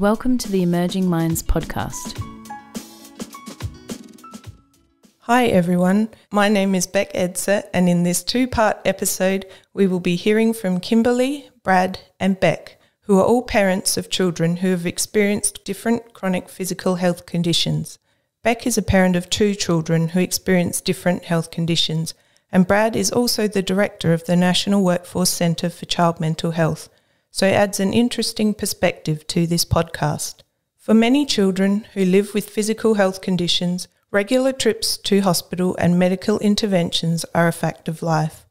Welcome to the Emerging Minds podcast. Hi everyone, my name is Beck Edser, and in this two part episode, we will be hearing from Kimberley, Brad, and Bec, who are all parents of children who have experienced different chronic physical health conditions. Bec is a parent of two children who experience different health conditions, and Brad is also the director of the National Workforce Centre for Child Mental Health, so adds an interesting perspective to this podcast. For many children who live with physical health conditions, Regular trips to hospital and medical interventions are a fact of life.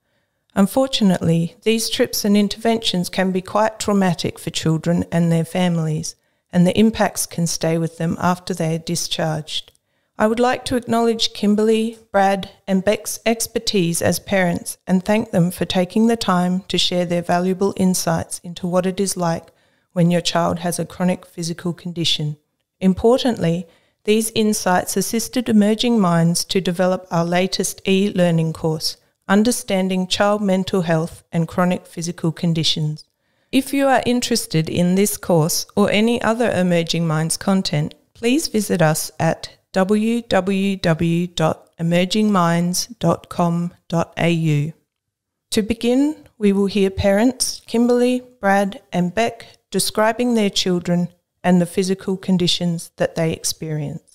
Unfortunately, these trips and interventions can be quite traumatic for children and their families, and the impacts can stay with them after they are discharged. I would like to acknowledge Kimberley, Brad, and Bec's expertise as parents and thank them for taking the time to share their valuable insights into what it is like when your child has a chronic physical condition. Importantly, these insights assisted emerging minds to develop our latest e learning course, Understanding Child Mental Health and Chronic Physical Conditions. If you are interested in this course or any other Emerging Minds content, please visit us at www.emergingminds.com.au. To begin, we will hear parents Kimberley, Brad, and Bec describing their children and the physical conditions that they experience.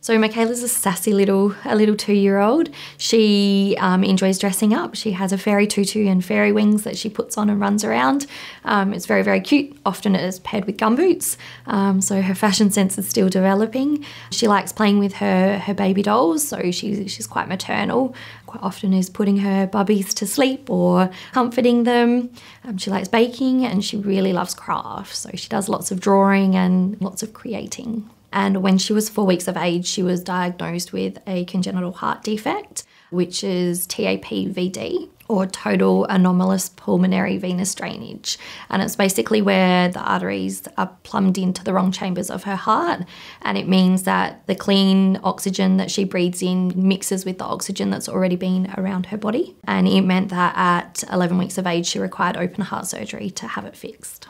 So Michaela's a sassy little, a little two-year-old. She um, enjoys dressing up. She has a fairy tutu and fairy wings that she puts on and runs around. Um, it's very, very cute. Often it is paired with gumboots. Um, so her fashion sense is still developing. She likes playing with her her baby dolls. So she's she's quite maternal. Quite often is putting her bubbies to sleep or comforting them. Um, she likes baking and she really loves craft. So she does lots of drawing and lots of creating. And when she was four weeks of age, she was diagnosed with a congenital heart defect, which is TAPVD or total anomalous pulmonary venous drainage. And it's basically where the arteries are plumbed into the wrong chambers of her heart. And it means that the clean oxygen that she breathes in mixes with the oxygen that's already been around her body. And it meant that at 11 weeks of age, she required open heart surgery to have it fixed.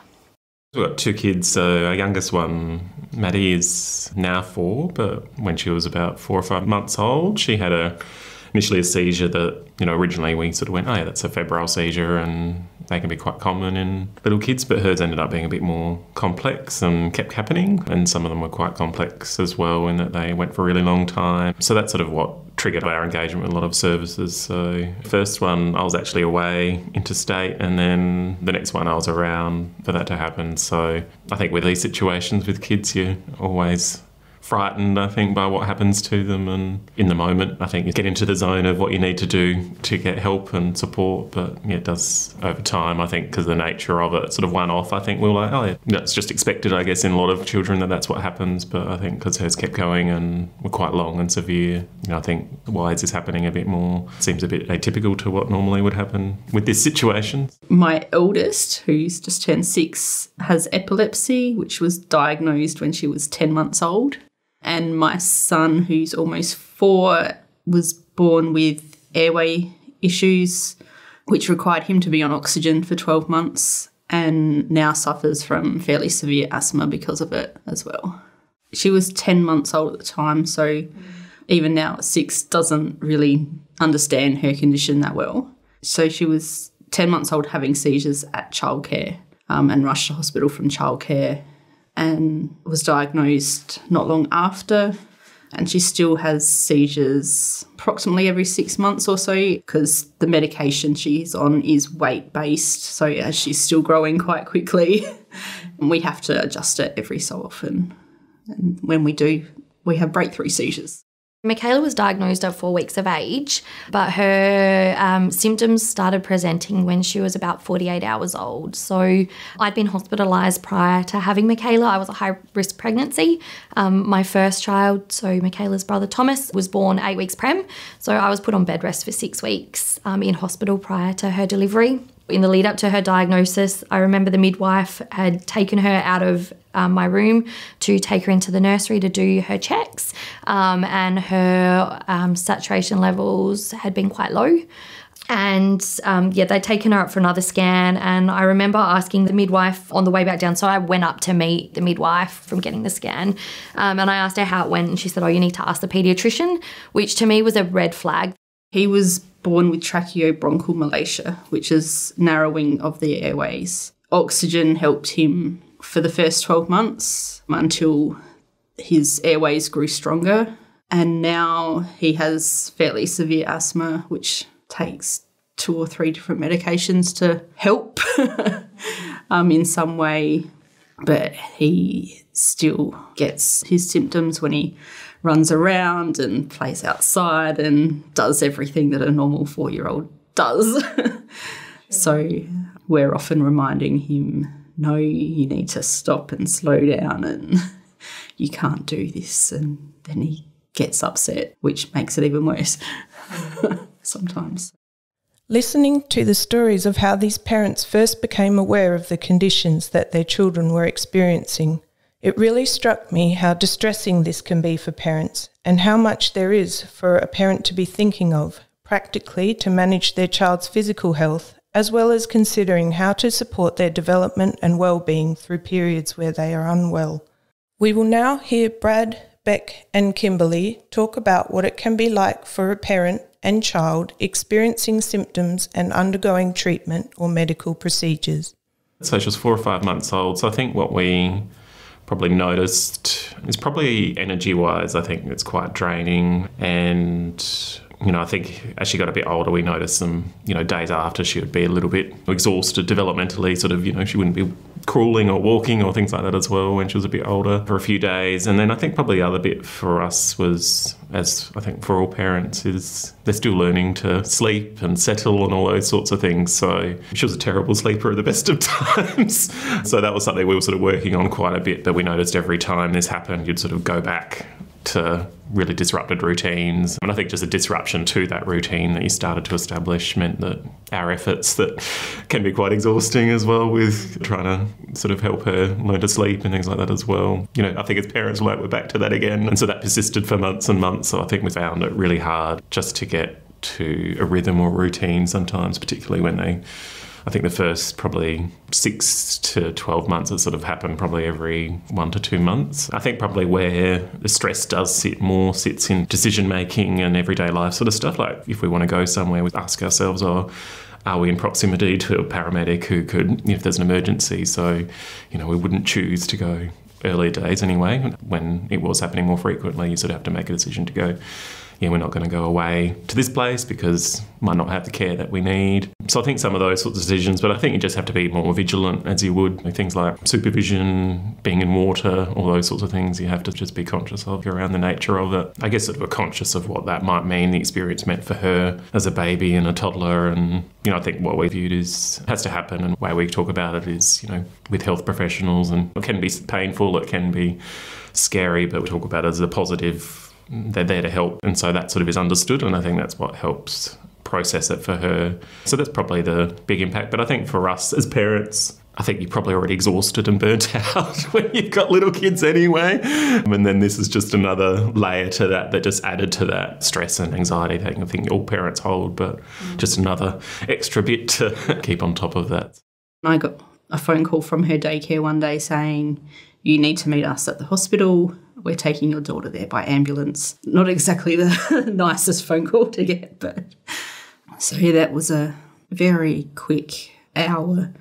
We've got two kids. So our youngest one, Maddie, is now four, but when she was about four or five months old, she had a initially a seizure that you know originally we sort of went, oh yeah, that's a febrile seizure, and they can be quite common in little kids, but hers ended up being a bit more complex and kept happening, and some of them were quite complex as well in that they went for a really long time. So that's sort of what triggered our engagement with a lot of services. So, first one, I was actually away interstate, and then the next one, I was around for that to happen. So, I think with these situations with kids, you always frightened, I think, by what happens to them. And in the moment, I think you get into the zone of what you need to do to get help and support. But yeah, it does over time, I think, because the nature of it, sort of one off, I think we're like, oh, yeah, that's just expected, I guess, in a lot of children that that's what happens. But I think because hers kept going and were quite long and severe, you know, I think why is this happening a bit more? Seems a bit atypical to what normally would happen with this situation. My eldest, who's just turned six, has epilepsy, which was diagnosed when she was 10 months old. And my son, who's almost four, was born with airway issues, which required him to be on oxygen for 12 months and now suffers from fairly severe asthma because of it as well. She was 10 months old at the time, so even now at six, doesn't really understand her condition that well. So she was 10 months old having seizures at childcare um, and rushed to hospital from childcare and was diagnosed not long after. And she still has seizures approximately every six months or so because the medication she's on is weight based. So yeah, she's still growing quite quickly. And we have to adjust it every so often. And when we do, we have breakthrough seizures. Michaela was diagnosed at four weeks of age, but her um, symptoms started presenting when she was about 48 hours old. So I'd been hospitalised prior to having Michaela. I was a high risk pregnancy. Um, my first child, so Michaela's brother Thomas, was born eight weeks prem. So I was put on bed rest for six weeks um, in hospital prior to her delivery in the lead up to her diagnosis, I remember the midwife had taken her out of um, my room to take her into the nursery to do her checks, um, and her um, saturation levels had been quite low. And um, yeah, they'd taken her up for another scan. And I remember asking the midwife on the way back down. So I went up to meet the midwife from getting the scan. Um, and I asked her how it went. And she said, Oh, you need to ask the paediatrician, which to me was a red flag. He was born with tracheobronchial malacia, which is narrowing of the airways. Oxygen helped him for the first 12 months until his airways grew stronger. And now he has fairly severe asthma, which takes two or three different medications to help um, in some way. But he still gets his symptoms when he runs around and plays outside and does everything that a normal four year old does. so we're often reminding him no, you need to stop and slow down and you can't do this. And then he gets upset, which makes it even worse sometimes. Listening to the stories of how these parents first became aware of the conditions that their children were experiencing, it really struck me how distressing this can be for parents and how much there is for a parent to be thinking of practically to manage their child's physical health as well as considering how to support their development and well-being through periods where they are unwell. We will now hear Brad, Bec, and Kimberley talk about what it can be like for a parent and child experiencing symptoms and undergoing treatment or medical procedures. So she was four or five months old. So I think what we probably noticed is probably energy wise, I think it's quite draining. And, you know, I think as she got a bit older, we noticed some, you know, days after she would be a little bit exhausted developmentally, sort of, you know, she wouldn't be crawling or walking or things like that as well when she was a bit older for a few days. And then I think probably the other bit for us was, as I think for all parents, is they're still learning to sleep and settle and all those sorts of things. So she was a terrible sleeper at the best of times. so that was something we were sort of working on quite a bit. But we noticed every time this happened, you'd sort of go back to really disrupted routines. And I think just a disruption to that routine that you started to establish meant that our efforts that can be quite exhausting as well with trying to sort of help her learn to sleep and things like that as well. You know, I think as parents, like we're back to that again. And so that persisted for months and months. So I think we found it really hard just to get to a rhythm or routine sometimes, particularly when they I think the first probably six to 12 months has sort of happened probably every one to two months. I think probably where the stress does sit more sits in decision making and everyday life sort of stuff. Like if we want to go somewhere, we ask ourselves, oh, are we in proximity to a paramedic who could, if there's an emergency? So, you know, we wouldn't choose to go earlier days anyway. When it was happening more frequently, you sort of have to make a decision to go yeah, we're not going to go away to this place because might not have the care that we need. So I think some of those sorts of decisions, but I think you just have to be more vigilant as you would things like supervision, being in water, all those sorts of things. You have to just be conscious of around the nature of it. I guess of a conscious of what that might mean, the experience meant for her as a baby and a toddler. And, you know, I think what we viewed is has to happen and the way we talk about it is, you know, with health professionals and it can be painful, it can be scary, but we talk about it as a positive they're there to help. And so that sort of is understood. And I think that's what helps process it for her. So that's probably the big impact. But I think for us as parents, I think you're probably already exhausted and burnt out when you've got little kids anyway. And then this is just another layer to that that just added to that stress and anxiety that I think all parents hold, but mm. just another extra bit to keep on top of that. I got a phone call from her daycare one day saying, You need to meet us at the hospital we're taking your daughter there by ambulance. Not exactly the nicest phone call to get, but so yeah, that was a very quick hour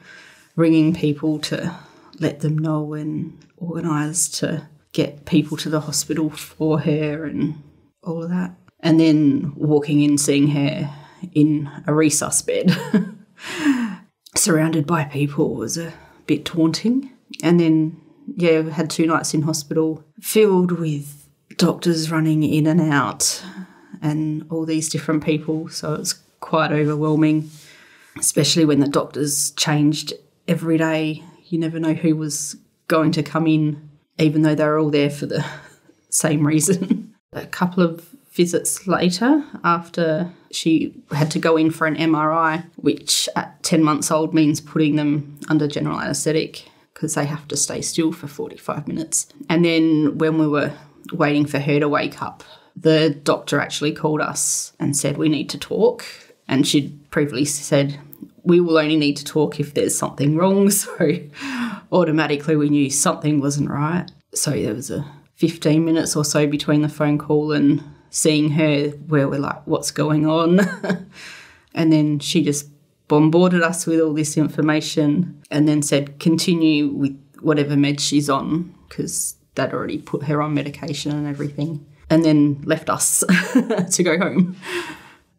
ringing people to let them know and organise to get people to the hospital for her and all of that. And then walking in, seeing her in a resus bed, surrounded by people, was a bit daunting. And then yeah, had two nights in hospital filled with doctors running in and out and all these different people. So it's quite overwhelming, especially when the doctors changed every day. You never know who was going to come in, even though they were all there for the same reason. A couple of visits later, after she had to go in for an MRI, which at 10 months old means putting them under general anaesthetic because they have to stay still for 45 minutes. And then when we were waiting for her to wake up, the doctor actually called us and said, We need to talk. And she'd previously said, we will only need to talk if there's something wrong. So automatically we knew something wasn't right. So there was a 15 minutes or so between the phone call and seeing her where we're like, what's going on? and then she just bombarded us with all this information and then said, continue with whatever med she's on because they'd already put her on medication and everything. And then left us to go home.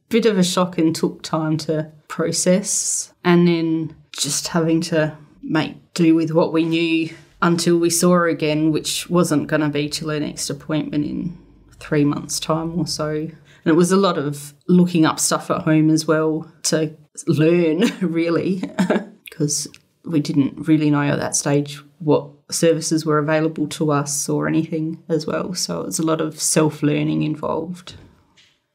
Bit of a shock and took time to process. And then just having to make do with what we knew until we saw her again, which wasn't going to be till her next appointment in three months' time or so. And it was a lot of looking up stuff at home as well to learn, really, because we didn't really know at that stage what services were available to us or anything as well. So it was a lot of self learning involved.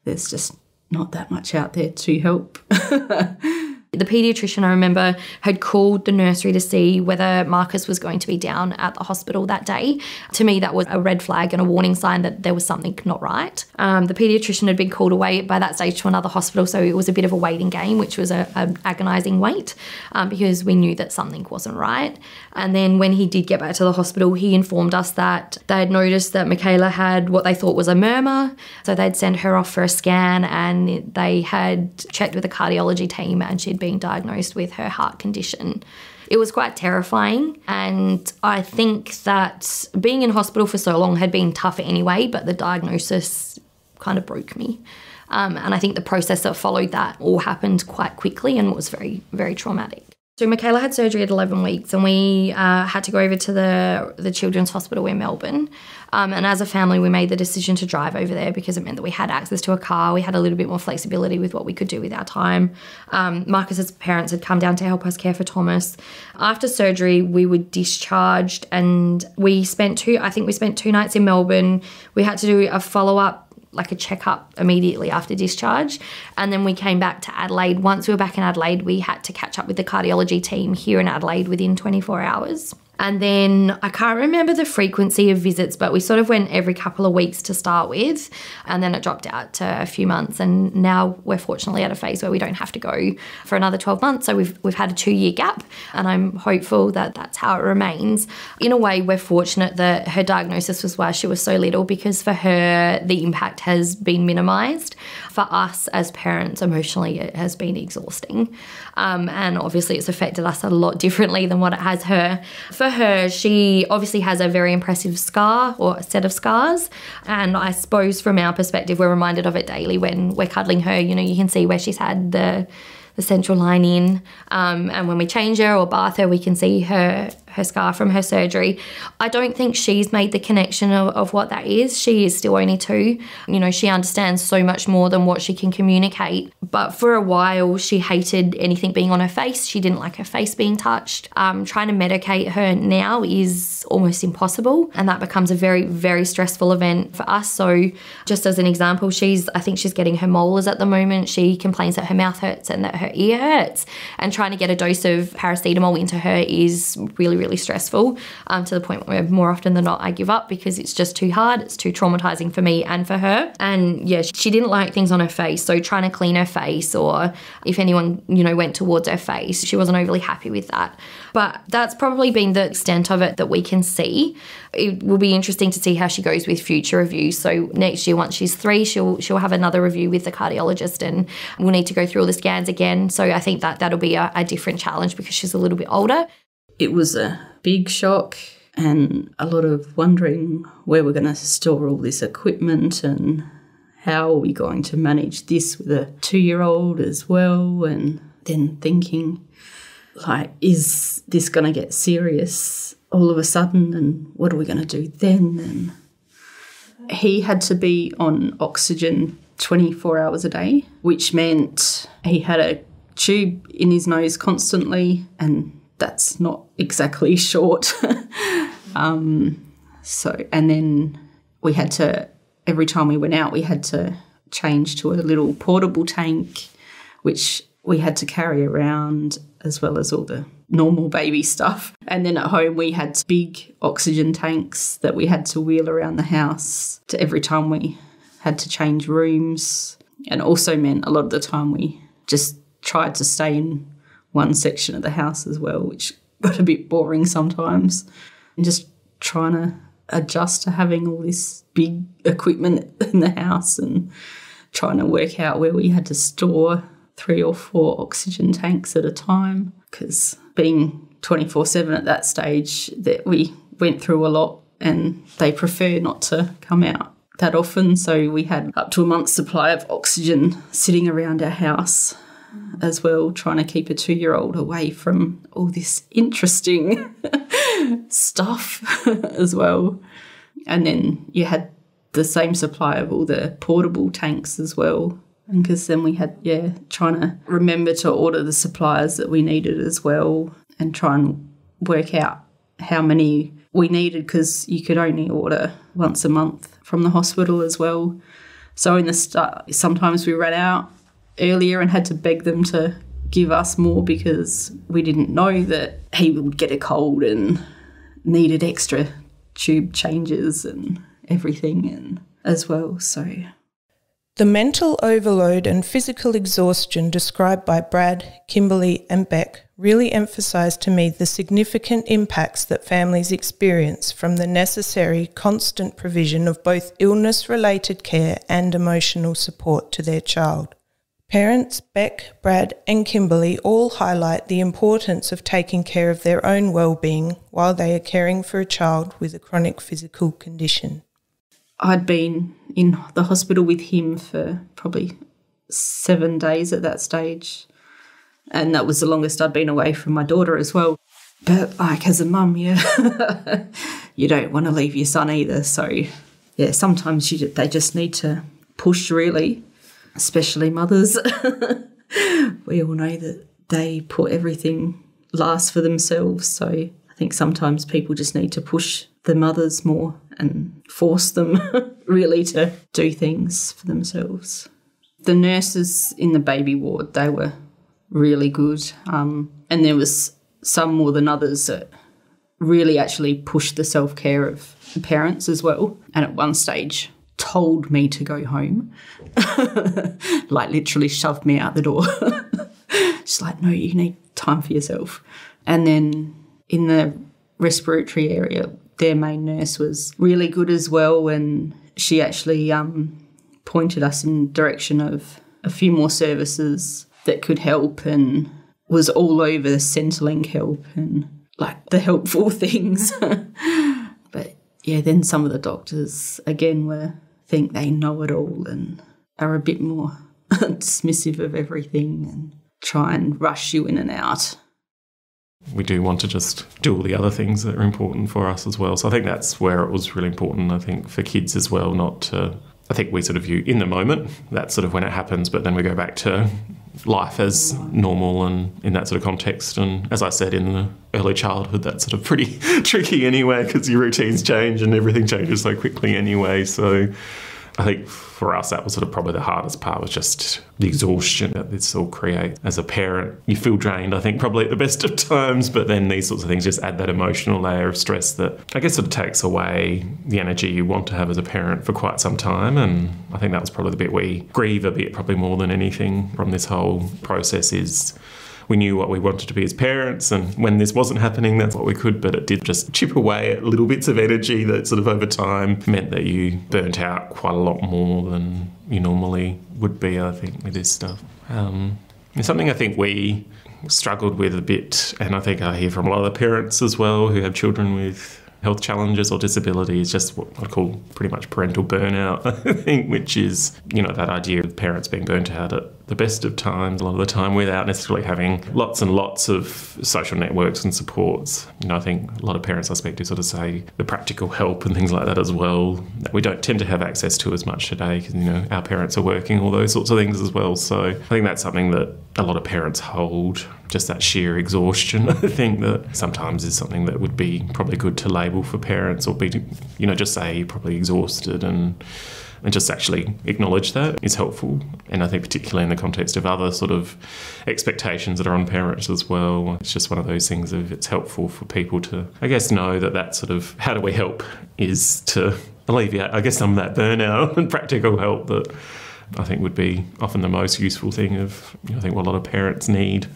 There's just not that much out there to help. The paediatrician, I remember, had called the nursery to see whether Marcus was going to be down at the hospital that day. To me, that was a red flag and a warning sign that there was something not right. Um, the paediatrician had been called away by that stage to another hospital, so it was a bit of a waiting game, which was an agonising wait um, because we knew that something wasn't right. And then when he did get back to the hospital, he informed us that they had noticed that Michaela had what they thought was a murmur. So they'd sent her off for a scan and they had checked with the cardiology team and she'd being diagnosed with her heart condition. It was quite terrifying, and I think that being in hospital for so long had been tough anyway, but the diagnosis kind of broke me. Um, and I think the process that followed that all happened quite quickly and was very, very traumatic. So Michaela had surgery at 11 weeks, and we uh, had to go over to the the Children's Hospital in Melbourne. Um, and as a family, we made the decision to drive over there because it meant that we had access to a car. We had a little bit more flexibility with what we could do with our time. Um, Marcus's parents had come down to help us care for Thomas. After surgery, we were discharged, and we spent two. I think we spent two nights in Melbourne. We had to do a follow up like a checkup immediately after discharge. And then we came back to Adelaide. Once we were back in Adelaide, we had to catch up with the cardiology team here in Adelaide within 24 hours. And then I can't remember the frequency of visits, but we sort of went every couple of weeks to start with. And then it dropped out to a few months. And now we're fortunately at a phase where we don't have to go for another 12 months. So we've, we've had a two year gap. And I'm hopeful that that's how it remains. In a way, we're fortunate that her diagnosis was while she was so little because for her, the impact has been minimised. For us as parents, emotionally, it has been exhausting. Um, and obviously, it's affected us a lot differently than what it has her. For her, she obviously has a very impressive scar or set of scars. And I suppose from our perspective, we're reminded of it daily when we're cuddling her. You know, you can see where she's had the the central line in. Um, and when we change her or bath her, we can see her her scar from her surgery. I don't think she's made the connection of, of what that is. She is still only two. You know, she understands so much more than what she can communicate. But for a while, she hated anything being on her face. She didn't like her face being touched. Um, trying to medicate her now is almost impossible. And that becomes a very, very stressful event for us. So, just as an example, she's, I think she's getting her molars at the moment. She complains that her mouth hurts and that her ear hurts. And trying to get a dose of paracetamol into her is really, really really stressful um, to the point where more often than not I give up because it's just too hard. It's too traumatizing for me and for her. And yeah, she didn't like things on her face. So trying to clean her face or if anyone, you know, went towards her face, she wasn't overly happy with that. But that's probably been the extent of it that we can see. It will be interesting to see how she goes with future reviews. So next year, once she's three, she'll she'll have another review with the cardiologist, and we'll need to go through all the scans again. So I think that that'll be a, a different challenge because she's a little bit older. It was a big shock and a lot of wondering where we're going to store all this equipment and how are we going to manage this with a two year old as well. And then thinking, like, is this going to get serious all of a sudden? And what are we going to do then? And he had to be on oxygen 24 hours a day, which meant he had a tube in his nose constantly and that's not exactly short. um, so, and then we had to, every time we went out, we had to change to a little portable tank, which we had to carry around as well as all the normal baby stuff. And then at home, we had big oxygen tanks that we had to wheel around the house to every time we had to change rooms. And also meant a lot of the time we just tried to stay in one section of the house as well, which got a bit boring sometimes. And just trying to adjust to having all this big equipment in the house and trying to work out where we had to store three or four oxygen tanks at a time. Because being 24 7 at that stage that we went through a lot and they prefer not to come out that often. So we had up to a month's supply of oxygen sitting around our house as well trying to keep a two year old away from all this interesting stuff as well. And then you had the same supply of all the portable tanks as well. And because then we had yeah trying to remember to order the supplies that we needed as well and try and work out how many we needed because you could only order once a month from the hospital as well. So in the start sometimes we ran out earlier and had to beg them to give us more because we didn't know that he would get a cold and needed extra tube changes and everything and as well so the mental overload and physical exhaustion described by Brad, Kimberley, and Bec really emphasised to me the significant impacts that families experience from the necessary constant provision of both illness related care and emotional support to their child. Parents Bec, Brad, and Kimberley all highlight the importance of taking care of their own well-being while they are caring for a child with a chronic physical condition. I'd been in the hospital with him for probably seven days at that stage. And that was the longest I'd been away from my daughter as well. But like as a mum, yeah, you don't want to leave your son either. So yeah, sometimes you, they just need to push really, especially mothers. we all know that they put everything last for themselves. So I think sometimes people just need to push the mothers more and force them really to do things for themselves. The nurses in the baby ward, they were really good. Um, and there was some more than others that really actually pushed the self care of the parents as well. And at one stage, told me to go home, like literally shoved me out the door. She's like, no, you need time for yourself. And then in the respiratory area, their main nurse was really good as well, and she actually um, pointed us in direction of a few more services that could help, and was all over Centrelink help and like the helpful things. but yeah, then some of the doctors again were think they know it all and are a bit more dismissive of everything and try and rush you in and out we do want to just do all the other things that are important for us as well. So I think that's where it was really important, I think, for kids as well, not to. I think we sort of view in the moment, that's sort of when it happens, but then we go back to life as normal and in that sort of context. And as I said, in the early childhood, that's sort of pretty tricky anyway, because your routines change and everything changes so quickly anyway. So I think for us, that was sort of probably the hardest part was just the exhaustion that this all creates. As a parent, you feel drained, I think, probably at the best of times, but then these sorts of things just add that emotional layer of stress that I guess sort of takes away the energy you want to have as a parent for quite some time. And I think that was probably the bit we grieve a bit, probably more than anything from this whole process is we knew what we wanted to be as parents, and when this wasn't happening, that's what we could. But it did just chip away at little bits of energy that sort of over time meant that you burnt out quite a lot more than you normally would be, I think, with this stuff. Um, it's something I think we struggled with a bit, and I think I hear from a lot of parents as well who have children with health challenges or disabilities, just what I call pretty much parental burnout, I think, which is, you know, that idea of parents being burnt out at the best of times, a lot of the time, without necessarily having lots and lots of social networks and supports. You know, I think a lot of parents I speak to sort of say the practical help and things like that as well that we don't tend to have access to as much today because, you know, our parents are working, all those sorts of things as well. So I think that's something that a lot of parents hold, just that sheer exhaustion. I think that sometimes is something that would be probably good to label for parents or be, you know, just say probably exhausted and and just actually acknowledge that is helpful. And I think, particularly in the context of other sort of expectations that are on parents as well, it's just one of those things of it's helpful for people to, I guess, know that that sort of how do we help is to alleviate, I guess, some of that burnout and practical help that I think would be often the most useful thing of, you know, I think what a lot of parents need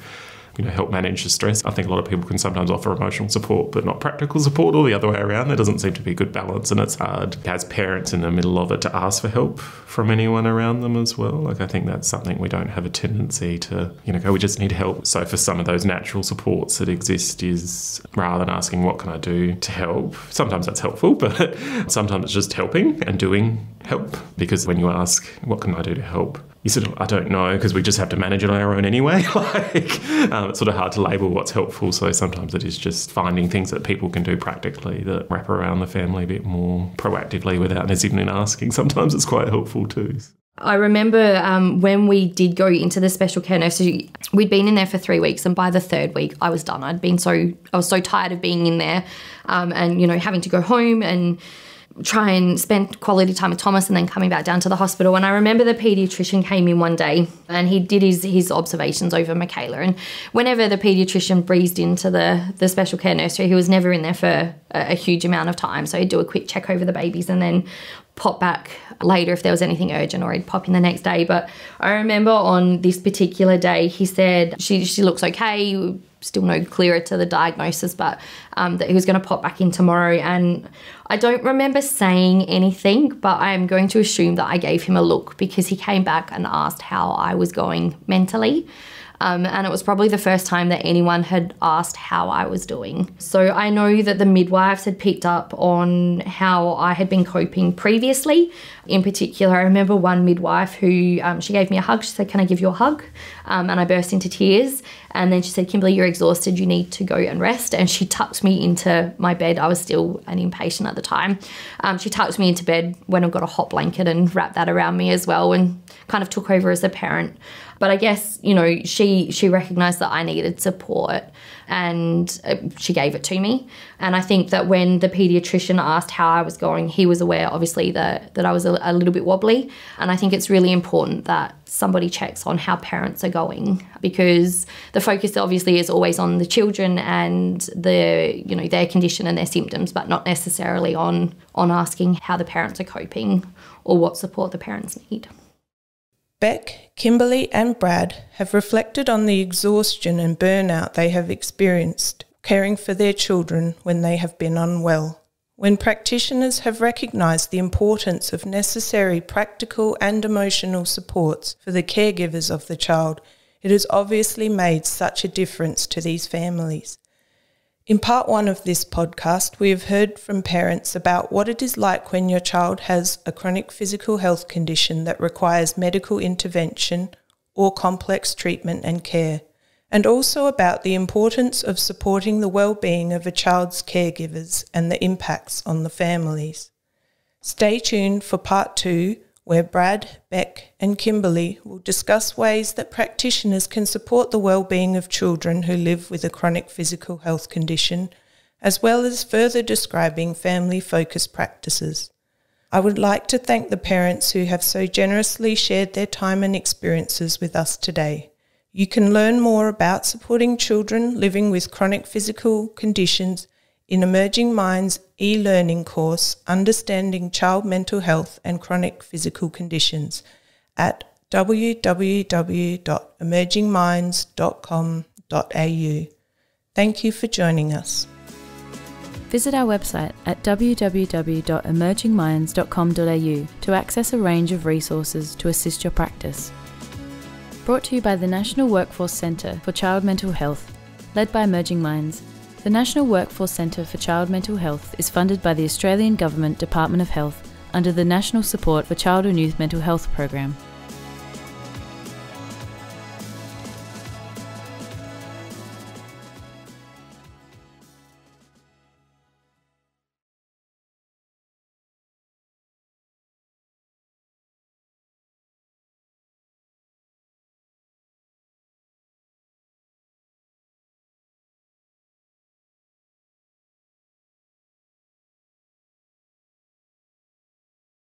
you know, help manage the stress. I think a lot of people can sometimes offer emotional support, but not practical support, or the other way around. There doesn't seem to be a good balance, and it's hard as parents in the middle of it to ask for help from anyone around them as well. Like I think that's something we don't have a tendency to, you know, go, we just need help. So for some of those natural supports that exist, is rather than asking what can I do to help, sometimes that's helpful, but sometimes it's just helping and doing help. Because when you ask, what can I do to help? You sort of, I don't know, because we just have to manage it on our own anyway. like, um, it's sort of hard to label what's helpful. So sometimes it is just finding things that people can do practically that wrap around the family a bit more proactively without necessarily asking. Sometimes it's quite helpful too. I remember um, when we did go into the special care nursery, we'd been in there for three weeks, and by the third week, I was done. I'd been so I was so tired of being in there, um, and you know having to go home and try and spend quality time with Thomas and then coming back down to the hospital. And I remember the pediatrician came in one day and he did his, his observations over Michaela. And whenever the pediatrician breezed into the, the special care nursery, he was never in there for a, a huge amount of time. So he'd do a quick check over the babies and then pop back later if there was anything urgent or he'd pop in the next day. But I remember on this particular day, he said, she, she looks okay, still no clearer to the diagnosis, but um, that he was going to pop back in tomorrow. And I don't remember saying anything, but I am going to assume that I gave him a look because he came back and asked how I was going mentally. Um, and it was probably the first time that anyone had asked how I was doing. So I know that the midwives had picked up on how I had been coping previously. In particular, I remember one midwife who um, she gave me a hug. She said, "Can I give you a hug?" Um, and I burst into tears. And then she said, "Kimberley, you're exhausted. You need to go and rest." And she tucked me into my bed. I was still an inpatient at the time. Um, she tucked me into bed, went and got a hot blanket and wrapped that around me as well, and kind of took over as a parent. But I guess, you know, she she recognized that I needed support and uh, she gave it to me. And I think that when the pediatrician asked how I was going, he was aware obviously that that I was a, a little bit wobbly. And I think it's really important that somebody checks on how parents are going because the focus obviously is always on the children and the you know their condition and their symptoms but not necessarily on on asking how the parents are coping or what support the parents need. Bec, Kimberley, and Brad have reflected on the exhaustion and burnout they have experienced caring for their children when they have been unwell. When practitioners have recognised the importance of necessary practical and emotional supports for the caregivers of the child, it has obviously made such a difference to these families. In part one of this podcast, we have heard from parents about what it is like when your child has a chronic physical health condition that requires medical intervention or complex treatment and care, and also about the importance of supporting the well-being of a child's caregivers and the impacts on the families. Stay tuned for part two where Brad, Bec, and Kimberley will discuss ways that practitioners can support the well-being of children who live with a chronic physical health condition, as well as further describing family-focused practices. I would like to thank the parents who have so generously shared their time and experiences with us today. You can learn more about supporting children living with chronic physical conditions in Emerging Minds e learning course, Understanding Child Mental Health and Chronic Physical Conditions at www.emergingminds.com.au. Thank you for joining us. Visit our website at www.emergingminds.com.au to access a range of resources to assist your practice. Brought to you by the National Workforce Centre for Child Mental Health, led by Emerging Minds the National Workforce Centre for Child Mental Health is funded by the Australian Government Department of Health under the National Support for Child and Youth Mental Health program.